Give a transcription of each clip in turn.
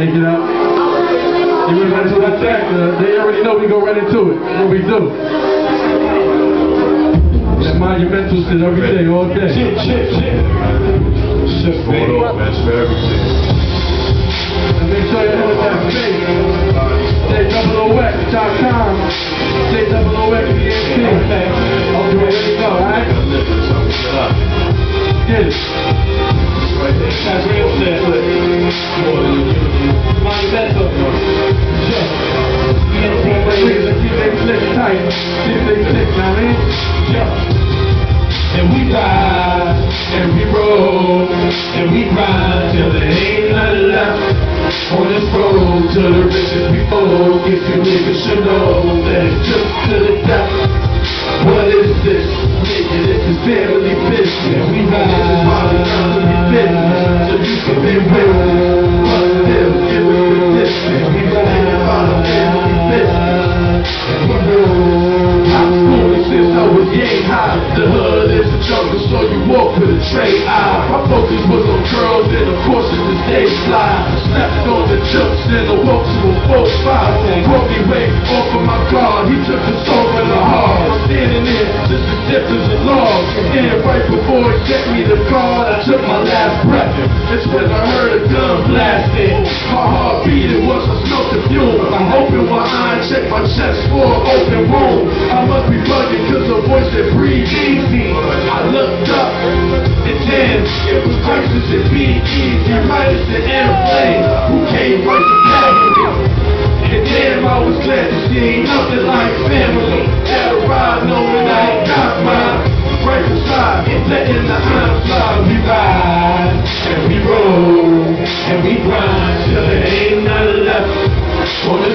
Take it out. You move right to the track. Uh, they already know we go right into it. What we do. That monumental shit every day, all day. Shit, shit, shit. Shit going on, man. For everything. And make sure you hit that face. And we ride, and we roll, and we ride till there ain't nothing left. On this road to the richest people, if you niggas should know that it's just to the death. What is this? Nigga, this is family business. And we ride, family business, so you can be with walk with a tray eye. My focus on girls and of course it's the day fly. Snapped on the and I walked to a four five. Brought me way off of my guard. He took the the Right before he sent me the card, I took my last breath. It's when I heard a gun blasting. My heart beating once I smelt the fume. I opened my eye and checked my chest for an open wound. I must be bugging cause the voice that breathe easy. I looked up and then it was versus and be easy. Right as the airplane who came right to me. And damn, I was glad to see nothing like family. Had a ride knowing I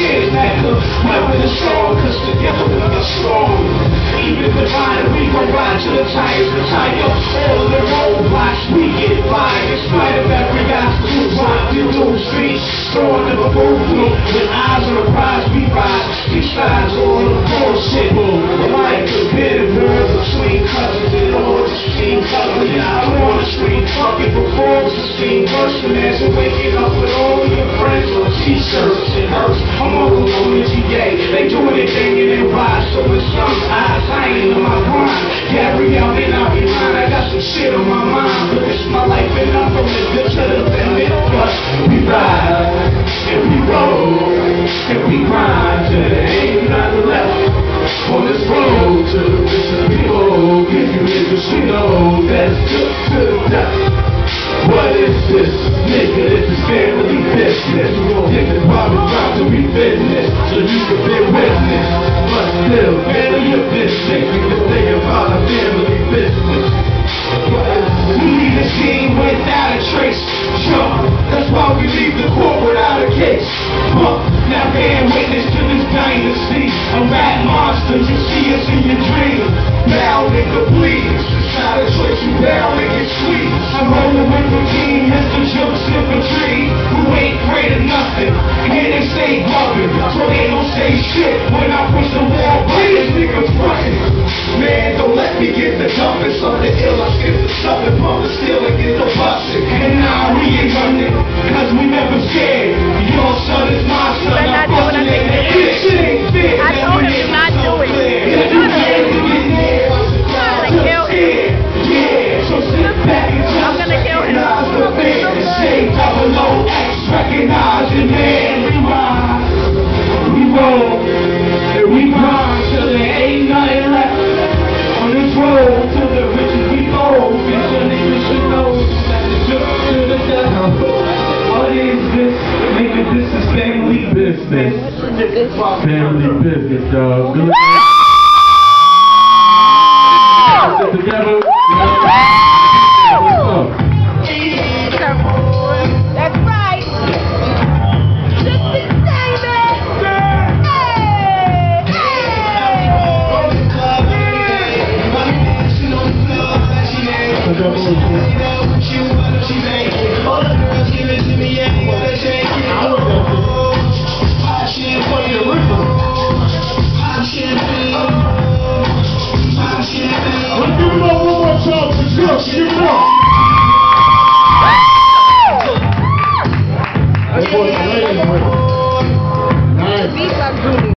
our kids that the weapon strong, cause together we are strong. Even divided, we gon' ride till the tires retire. All the roadblocks, we get by. In spite of every obstacle, rock through those streets. Throwing the boom through, with eyes on the prize, we ride. These sides on the bullshit. Like a bitter bird between cousins and all the street cousins. I'm on the street fucking for fools to see bursting as you're waking up with all your friends on t-shirts and hurts. I'm alone in GA. They doing it, banging and ride. So in some eyes, I ain't on my grind. Carry out and I'll be lying. I got some shit on my mind. But it's my life and I'm from the good to the limit. But we ride and we roll and we grind till there ain't nothing left. On this road to the people, if you niggas should know that's just to the death. What is this you can be witness. But still, business, we can say about a family business. We leave the scene without a trace. Sure, that's why we leave the court without a case. Huh. Now bear witness to this dynasty. A rat monster, you see us in your dreams. Now nigga please. Not a choice, you and get sweet. I'm rolling with the team, Mr. Jokes Infantry. Who ain't this is family business. Family business, dog.